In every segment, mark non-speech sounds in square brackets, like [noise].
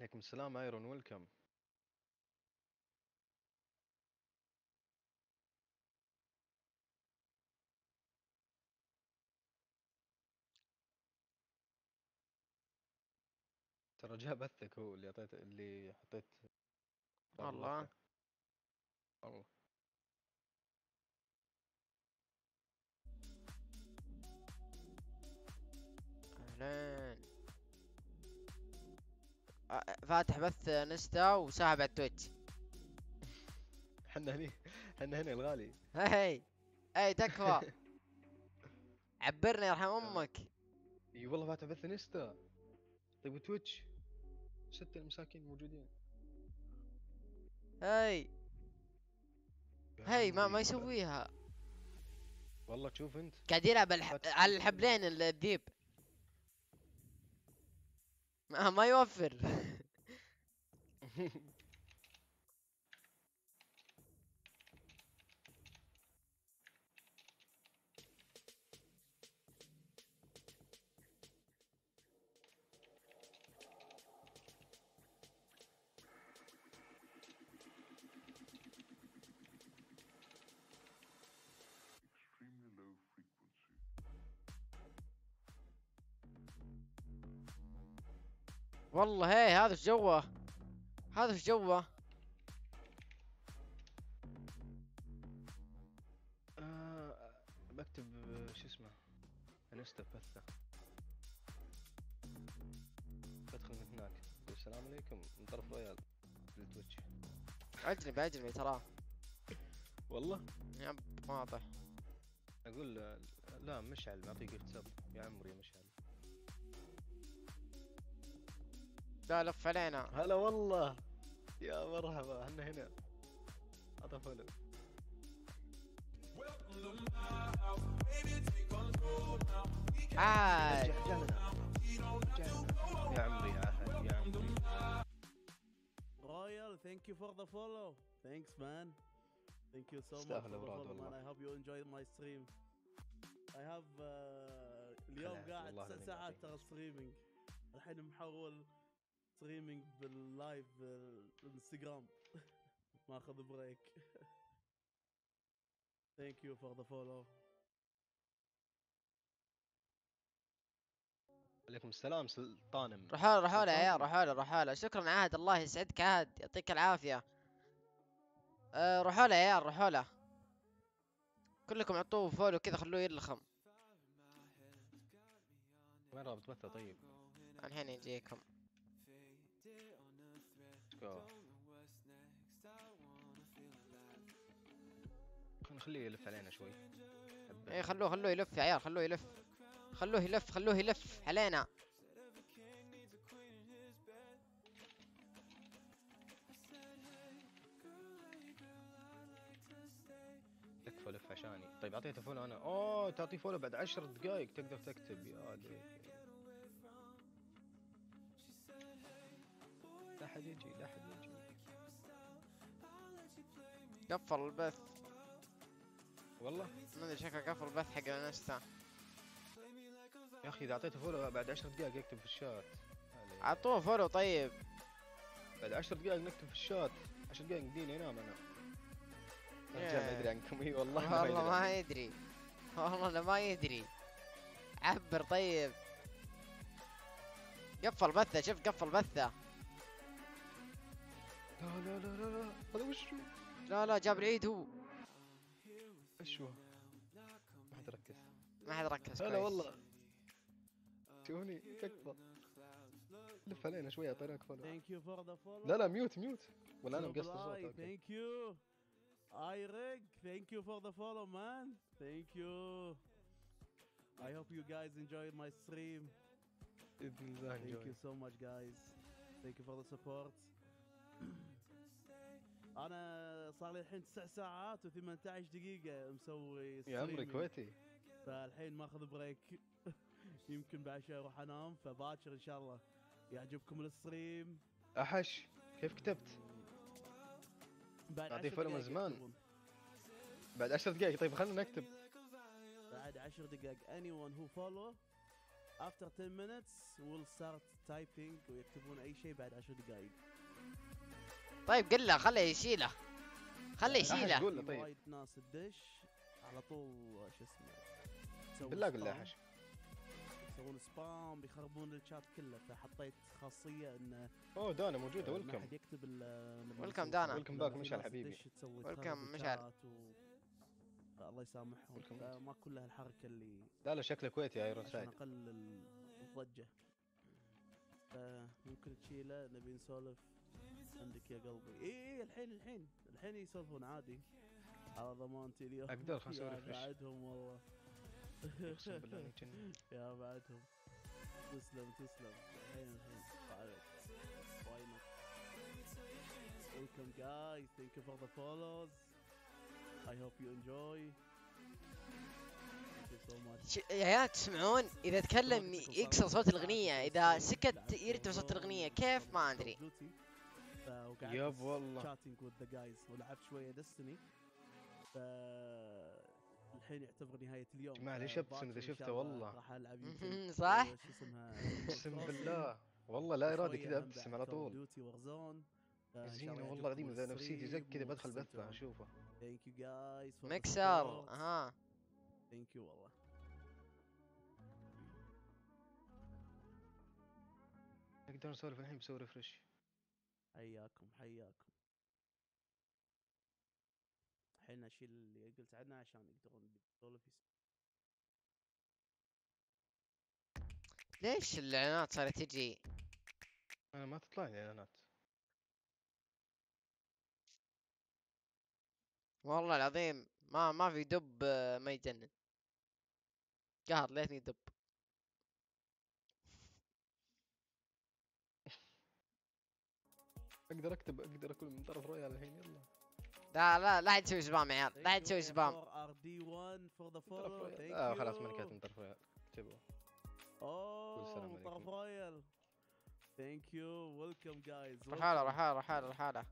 عليكم السلام أيرون ويلكم. ترى جاء بثك هو اللي اعطيت اللي حطيت والله. والله فاتح بث انستا وساحب على التويتش. حنا هني حنا هنا الغالي. هي اي تكفى. [laughs] عبرني يرحم أمك. إي والله فاتح بث انستا. طيب وتويتش؟ ستة المساكين موجودين. هي يا هي ما ما يسويها. والله تشوف انت. قاعد يلعب على الحبلين ال- الذيب ما, يوفر. [laughs] والله هي هذا إيش جوه. هذا إيش جوه. آه بكتب آه، شو اسمه؟ انستا بثة. بدخل من هناك. السلام عليكم من طرف رويال للتويتش. اجنبي اجنبي تراه والله؟ يب واضح. أقول آه، لا مشعل معطيه gift sub يا عمري مشعل. لا لف علينا هلا والله يا مرحبا هنا هنا فولو عاد رجع لنا. يا عمري يا عهد يا عمري Royal, thank you for the follow. Thanks, man. Thank you so much for the follow, man. I hope you enjoyed my stream. I have uh, اليوم قاعد العظيم ساعات ترى. streaming. الحين محول streaming بال live بالانستغرام. ماخذ بريك. Thank you for the follow. عليكم السلام سلطان روحوا له روحوا له يا عيال سلطان. روحوا له روحوا له شكرا عهد الله يسعدك عهد يعطيك العافية أه روحوا له يا عيال روحوا له كلكم عطوه فولو كذا خلوه يلخم وين رابط بثه طيب الحين يجيكم خلينا نخليه يلف علينا شوي. حبة. اي خلوه خلوه يلف يا عيال خلوه يلف. خلوه يلف خلوه يلف علينا. يكفى لف عشاني. طيب أعطيته follow أنا. أوه تعطيه follow بعد عشر دقائق تقدر تكتب. يا ليك حد يجي لا حد يجي. قفل البث. والله؟ ما أدري شكله قفل البث حق الانستا. يا أخي إذا أعطيته follow بعد عشر دقائق يكتب في الشات. يا ليك. عطوه follow طيب. بعد عشر دقائق نكتب في الشات. عشر دقائق يمديني أنام أنا. رجال ما. أدري عنكم. إي والله ما والله ما. يدري. والله أنا ما يدري. عبر طيب. قفل بثه شوف قفل بثه. لا لا لا لا لا هذا وشو؟ لا لا جاب العيد هو اشو ما حد ركز ما حد ركز هلا والله توني تكفى لف علينا شوي اعطينا cover لا لا mute mute ولا أنا مقصر الصوت thank you Eric thank you for the follow man thank you I hope you guys enjoyed my stream باذن الله thank you so much guys thank you for the support أنا صار لي الحين تسع ساعات و18 دقيقة مسوي يا عمري. كويتي. فالحين ماخذ break. [laughs] يمكن بعد شوي أروح أنام فباكر إن شاء الله. يعجبكم ال stream؟ أحش كيف كتبت؟ بعد أعطيه عشر follow من زمان. بعد عشر دقائق طيب خلينا نكتب. بعد عشر دقائق anyone who follow. After 10 minutes we'll start typing. ويكتبون أي شيء بعد 10 دقائق. طيب قل له خله يشيله خله يشيله قول له طيب وايد ناس تدش على طول شو اسمه بالله قول له. حش يسوون سبام بيخربون الشات كله فحطيت خاصية انه أوه دانا موجودة ما ويلكم حد يكتب يسوي دانا. back في مشعل حبيبي. تخرب مشعل. الله يسامحهم. فما كل هالحركة اللي لا لا شكله كويتي ايرون عشان سايد أقلل الضجة فممكن تشيله نبي نسولف عندك يا قلبي. اي اي الحين الحين. الحين يسولفون عادي. على ضمانتي اليوم. أقدر، خلاص [laughs] يا. بعدهم والله. أقسم بالله. [laughs] يا بعدهم. تسلم تسلم. الحين الحين. بعدك why not? Welcome guys. Thank you for the follows. I hope you enjoy. Thank you so much. ش- يا عيال تسمعون؟ إذا تكلم يكسر صوت الأغنية. إذا سكت يرتفع صوت الأغنية. كيف؟ ما أدري. ياب والله. شاتنج وذ ذا جايز ولعبت شوية دستني ف الحين يعتبر نهاية اليوم. ليش فباكر ابتسم شاء شفته الله والله؟ راح ألعب صح؟ شو اسمها؟ أقسم بالله. والله لا ارادي كذا أبتسم على طول. ديوتي وورزون زين والله العظيم إذا نفسيتي زق كذا بدخل بثه اشوفه ثانك يو جايز مكسر أها. thank you والله. نقدر نسولف الحين بسوي refresh حياكم حياكم. الحين اشيل اللي قلت عنه عشان يقدرون يسولف يس- ليش الإعلانات صارت تجي؟ أنا ما تطلع لي إعلانات. والله العظيم ما ما في دب آه، ما يجنن. قهر ليتني دب. أقدر أكتب أقدر أكون من طرف رويال الحين يلا. لا لا لا تسوي سبام يا عيال لا تسوي سبام for RD1 for the من طرف follow رويال thank آه خلاص كاتب من طرف رويال اكتبه. اوه السلام من طرف. رويال ثانك يو ويلكم جايز رحالة رحالة رحالة رحالة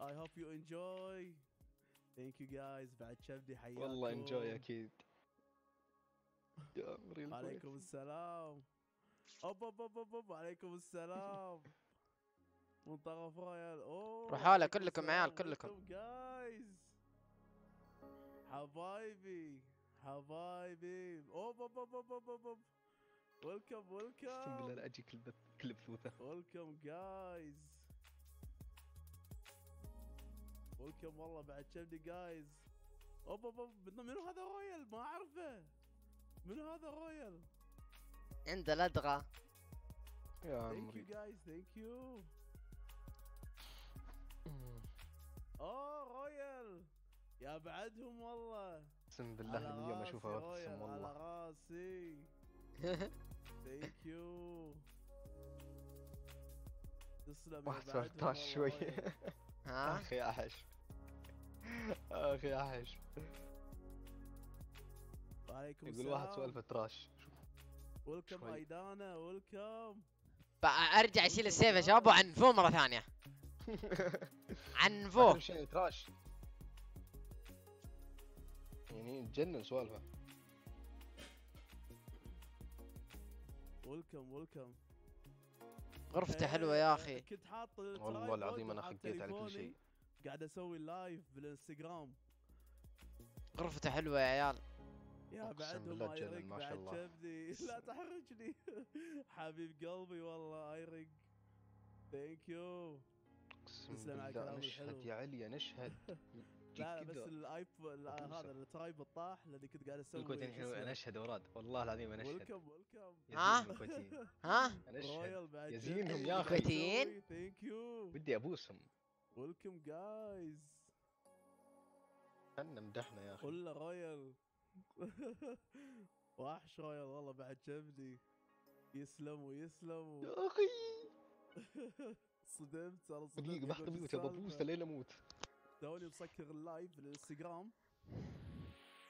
I hope you enjoy. Thank you guys. بعد شبدي حياكم. والله enjoy أكيد. يا عمري الكويت [laughs] عليكم السلام. أوب أوب أوب أوب. عليكم السلام. من طرف رويال اوه رحالة عليكم كلكم عيال،. كلكم. Welcome guys حبايبي حبايبي. اوب اوب اوب اوب اوب اوب welcome أقسم بالله welcome لا أجي كل كل بثوثه welcome guys welcome والله بعد كم guys اوب اوب اوب من- منو هذا رويال؟ ما أعرفه. منو هذا رويال؟ عنده لدغة يا thank you guys thank you اوه رويال. يا بعدهم والله. أقسم بالله من اليوم راسي اشوفها رويال، وابتسم على والله. راسي. [laughs] ثانك يو تسلم يا واحد بعدهم سولفتاش والله شوي رويال. [laughs] ها؟ أخي احش أخي احش وعليكم يقول واحد السلام. سوالفه تراش ويلكم. أيدانا ويلكم أرجع أشيل السيف يا شباب وعنفوه مرة ثانية. [laughs] عنفوه اخر شيء تراش يعني تجنن سوالفه. ويلكم ويلكم غرفتة حلوة يا أخي. كنت حاط والله العظيم أنا وحاط خقيت على كل شيء. قاعد أسوي لايف بالإنستغرام. غرفتة حلوة يا عيال. يا ايرق تجنن، ما شاء بعد الله. شبدي [laughs] لا تحرجني. [laughs] حبيب قلبي والله ايرق ثانك يو تسلم على الكلام نشهد. يا علي نشهد. [laughs] لا بس الآيب. هذا الترايب الطاح لاني كنت قاعد أسوي. الكويتيين الحين؟ أنا اشهد اوراد والله العظيم أنا اشهد ويلكم ويلكم ها؟ يزينهم الكويتيين. [laughs] ها؟ أنا اشهد رويال بعد يا شبدي. زينهم يا أخي. كويتيين؟ ثانك يو ودي أبوسهم. ويلكم جايز خلنا مدحنا يا أخي. قول له رويال وحش رويال والله بعد جبدي يسلموا يسلموا. يا أخي. [laughs] صدمت أنا صدمت. دقيقة بحط mute ابى ابوسه السالفة؟ لين أموت توني مسكر ال live بالانستغرام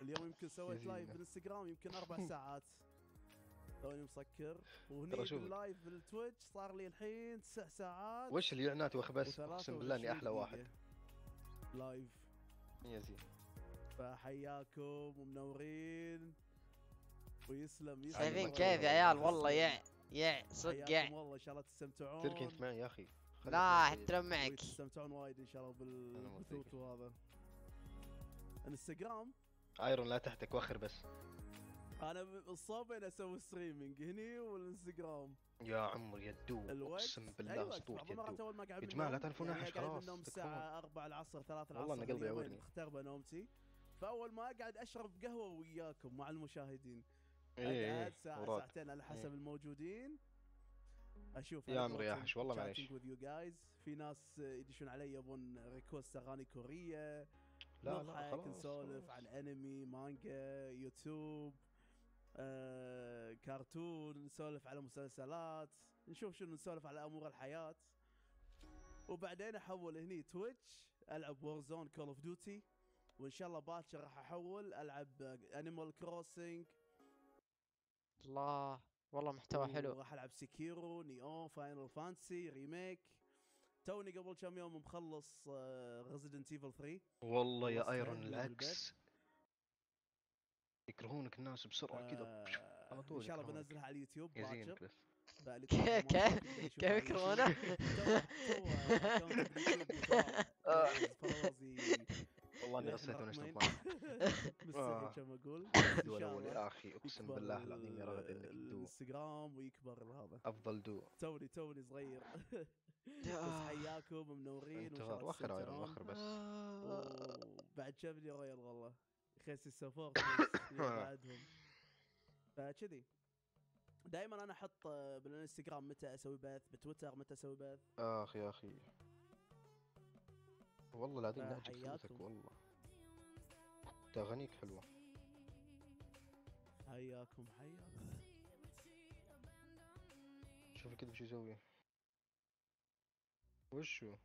اليوم يمكن سويت. live بالإنستغرام يمكن أربع [laughs] ساعات. توني مسكر. وهني. بال live بالتويتش صار لي الحين تسع ساعات. وش الاعلانات واخ بس وثلاثة أقسم بالله إني أحلى واحد. live. يا زين. فحياكم ومنورين ويسلم يسلم. شايفين. كيف يا عيال؟ والله يع يع صدق يع حياكم والله إن شاء الله تستمتعون. تركي انت معي يا أخي؟ لا لو معك. تستمتعون وايد إن شاء الله بالبثوث. وهذا. انستغرام؟ ايرون لا تحتك وخر بس. أنا مصاب بين أسوي ستريمينج هني والانستغرام. يا عمر يدو الوقت؟ أقسم بالله يدو أول ما قاعد يا جماعة لا تعرفون يعني قاعد خلاص، النوم. الساعة 4 العصر 3 العصر والله إن قلبي يعورني. مختربة نومتي فأول ما قاعد أشرب قهوة وياكم مع المشاهدين. إيه أقعد ساعة وراك. ساعتين على حسب إيه. الموجودين. أشوف يا عمري يا حش، والله معليش. في ناس يدشون علي يبون request أغاني كورية. لا لا نسولف. عن انمي مانجا يوتيوب آه، كرتون نسولف على مسلسلات نشوف شنو نسولف على أمور الحياة. وبعدين أحول هني Twitch ألعب Warzone Call of Duty وإن شاء الله باكر راح أحول ألعب Animal Crossing الله. والله محتوى حلو وراح العب Sekiro Nioh Final Fantasy Remake توني قبل كم يوم مخلص Resident Evil 3 والله يا ايرون. العكس يكرهونك الناس بسرعة كذا آه، على طول ان شاء الله. بنزلها على اليوتيوب باكر كيف- كيف- يكرهونه؟ والله اني غسيت ونشرب رقمين. معك مستحي آه. كما أقول أقسم بالله العظيم يا رغد إنك دو الإنستغرام ويكبر هذا. أفضل دو. توني توني صغير. [laughs] بس آه. حياكم منورين الله وخر. وخر بس. كم [laughs] [laughs] يا ريال والله؟ خيس السفور بعدهم. فكذي دائما أنا أحط آه، بالإنستغرام متى أسوي بث؟ بتويتر متى أسوي بث؟ اخ يا أخي. والله العظيم آه، حياكم. والله. أنت اغانيك حلوة. حياكم حياكم. شوف كذا وش يسوي. وشو؟